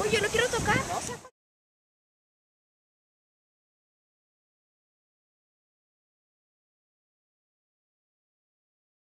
Oye, yo lo quiero tocar.